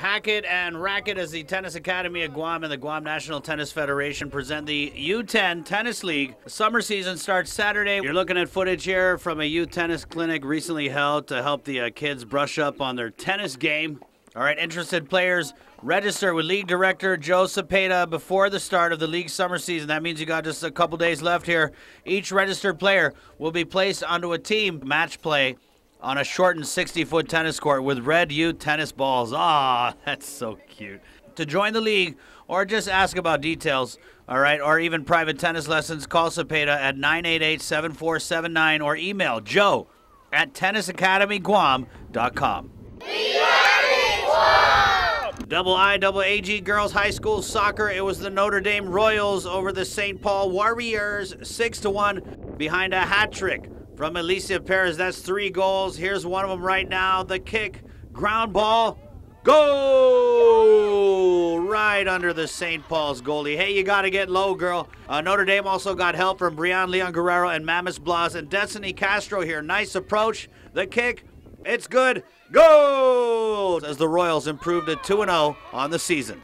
Hackett and Racket as the Tennis Academy of Guam and the Guam National Tennis Federation present the U10 Tennis League. Summer season starts Saturday. You're looking at footage here from a youth tennis clinic recently held to help the uh, kids brush up on their tennis game. All right, interested players register with League Director Joe Cepeda before the start of the league summer season. That means you got just a couple days left here. Each registered player will be placed onto a team match play on a shortened 60 foot tennis court with red U tennis balls. Ah, that's so cute. To join the league or just ask about details, all right, or even private tennis lessons, call Cepeda at 988 7479 or email joe at tennisacademyguam.com. Double I, double AG girls high school soccer. It was the Notre Dame Royals over the St. Paul Warriors, six to one, behind a hat trick from Alicia Perez. That's three goals. Here's one of them right now. The kick, ground ball, goal right under the St. Paul's goalie. Hey, you got to get low, girl. Uh, Notre Dame also got help from Brian Leon Guerrero and Mamis Blas and Destiny Castro here. Nice approach. The kick, it's good. Goal! As the Royals improved to 2 0 on the season.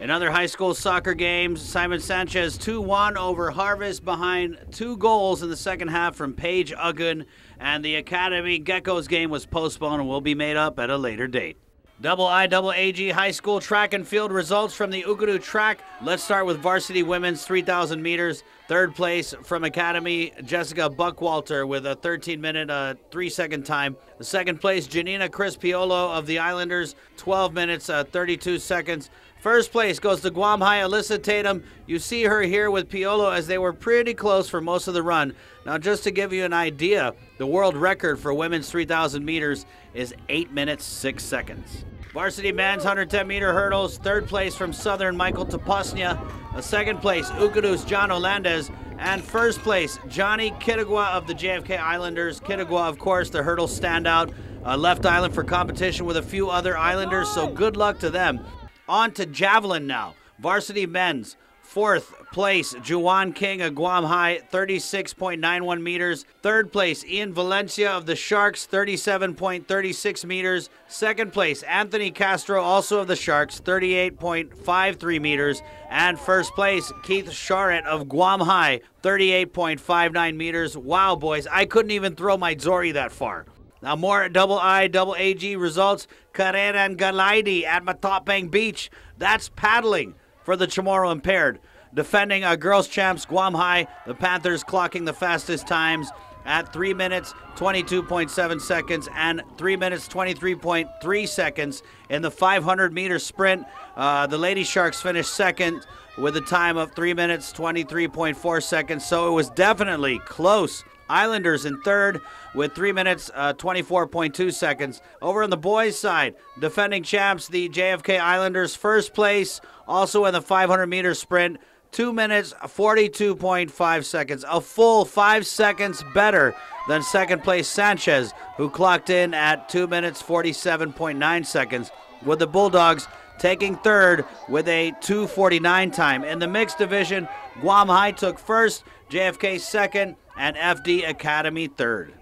In other high school soccer games, Simon Sanchez 2 1 over Harvest behind two goals in the second half from Paige Uggan, and the Academy Geckos game was postponed and will be made up at a later date. Double I, double AG high school track and field results from the Okkodo track. Let's start with varsity women's 3,000 meters. Third place from Academy, Jessica Buckwalter with a 13 minute, uh, three second time. The second place, Janina Chris Piolo of the Islanders, 12 minutes, uh, 32 seconds. First place goes to Guam High Alyssa Tatum. You see her here with Piolo as they were pretty close for most of the run. Now, just to give you an idea, the world record for women's 3,000 meters is 8 minutes 6 seconds. Varsity men's 110 meter hurdles, third place from Southern Michael Tapasnia, a second place Okkodo's John Olandez, and first place Johnny Kittigwa of the JFK Islanders. Kittigwa, of course, the hurdle standout, uh, left island for competition with a few other Islanders, so good luck to them. On to javelin now. Varsity men's fourth place, Juwan King of Guam High, 36.91 meters. Third place, Ian Valencia of the Sharks, 37.36 meters. Second place, Anthony Castro, also of the Sharks, 38.53 meters. And first place, Keith Charette of Guam High, 38.59 meters. Wow, boys, I couldn't even throw my Zori that far. Now more double I, double AG results. Carrera and Galaidi at Matapang Beach. That's paddling for the Chamorro impaired. Defending a girls champs Guam High, the Panthers clocking the fastest times at 3 minutes 22.7 seconds and 3 minutes 23.3 seconds in the 500 meter sprint. Uh, the Lady Sharks finished second with a time of 3 minutes 23.4 seconds, so it was definitely close Islanders in third with 3 minutes uh, 24.2 seconds. Over on the boys' side, defending champs, the JFK Islanders, first place, also in the 500 meter sprint. 2 minutes 42.5 seconds, a full 5 seconds better than second place Sanchez, who clocked in at 2 minutes 47.9 seconds, with the Bulldogs taking third with a 249 time. In the mixed division, Guam High took first, JFK second, and FD Academy third.